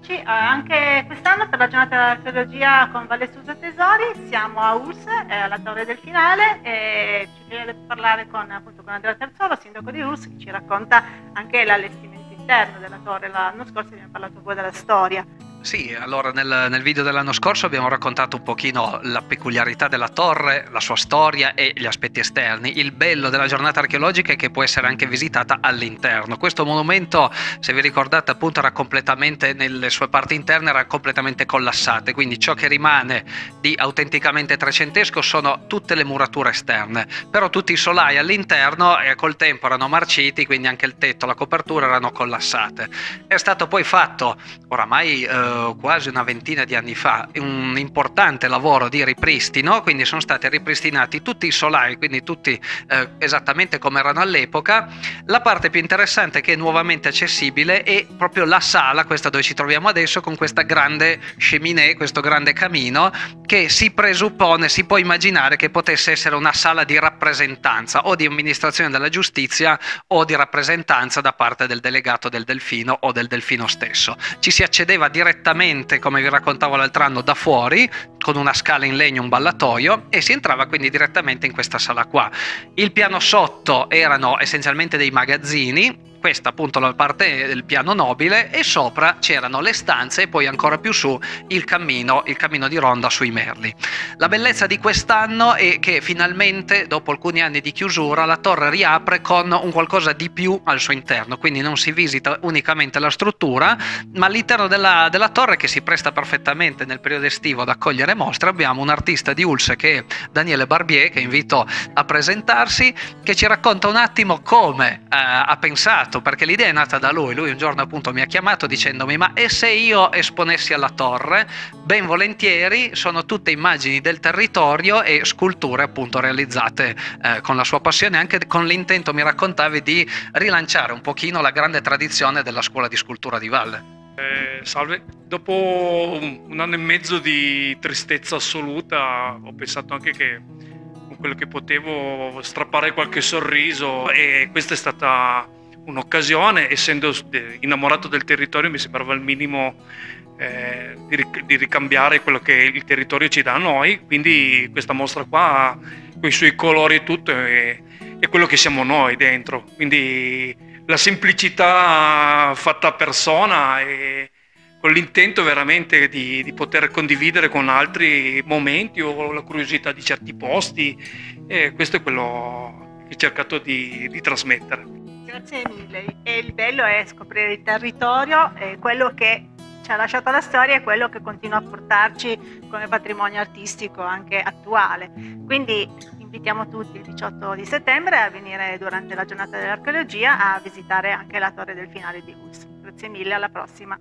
Eccoci, eh, anche quest'anno per la giornata dell'archeologia con Valle Susa Tesori siamo a Urs, eh, alla Torre del Finale e ci piace parlare con, appunto, con Andrea Terzolo, sindaco di Urs, che ci racconta anche l'allestimento interno della torre. L'anno scorso abbiamo parlato poi della storia. Sì, allora nel, nel, video dell'anno scorso abbiamo raccontato un pochino la peculiarità della torre, la sua storia e gli aspetti esterni. Il bello della giornata archeologica è che può essere anche visitata all'interno. Questo monumento, se vi ricordate, appunto era completamente nelle sue parti interne era completamente collassate, quindi ciò che rimane di autenticamente trecentesco sono tutte le murature esterne, però tutti i solai all'interno e col tempo erano marciti, quindi anche il tetto, la copertura erano collassate. È stato poi fatto oramai eh, eh, quasi una ventina di anni fa un importante lavoro di ripristino, quindi sono stati ripristinati tutti i solai, quindi tutti eh, esattamente come erano all'epoca. La parte più interessante che è nuovamente accessibile è proprio la sala, questa dove ci troviamo adesso, con questa grande cheminée, questo grande camino, che si presuppone, si può immaginare che potesse essere una sala di rappresentanza o di amministrazione della giustizia o di rappresentanza da parte del delegato del delfino o del delfino stesso. Ci si accedeva direttamente direttamente, come vi raccontavo l'altro anno, da fuori, con una scala in legno, un ballatoio, e si entrava quindi direttamente in questa sala qua. Il piano sotto erano essenzialmente dei magazzini, questa appunto la parte del piano nobile e sopra c'erano le stanze e poi ancora più su il cammino, il cammino di ronda sui merli. La bellezza di quest'anno è che finalmente dopo alcuni anni di chiusura la torre riapre con un qualcosa di più al suo interno, quindi non si visita unicamente la struttura, ma all'interno della, della torre che si presta perfettamente nel periodo estivo ad accogliere mostre abbiamo un artista di Ulse che è Daniele Barbier che invito a presentarsi, che ci racconta un attimo come eh, ha pensato innamorato perché l'idea è nata da lui. Lui un giorno appunto mi ha chiamato dicendomi ma e se io esponessi alla torre? Ben volentieri, sono tutte immagini del territorio e sculture appunto realizzate eh, con la sua passione, anche con l'intento, mi raccontavi, di rilanciare un pochino la grande tradizione della scuola di scultura di Valle. Eh, salve, dopo un anno e mezzo di tristezza assoluta ho pensato anche che con quello che potevo strappare qualche sorriso e questa è stata un'occasione, essendo innamorato del territorio mi sembrava il minimo eh, di, ricambiare quello che il territorio ci dà a noi, quindi questa mostra qua con i suoi colori e tutto è, è quello che siamo noi dentro, quindi la semplicità fatta a persona e con l'intento veramente di, di, poter condividere con altri momenti o la curiosità di certi posti e questo è quello che ho cercato di, di trasmettere. Grazie mille. E il bello è scoprire il territorio e quello che ci ha lasciato la storia è quello che continua a portarci come patrimonio artistico anche attuale. Quindi invitiamo tutti il 18 di settembre a venire durante la giornata dell'archeologia a visitare anche la torre del finale di Ulс. Grazie mille, alla prossima.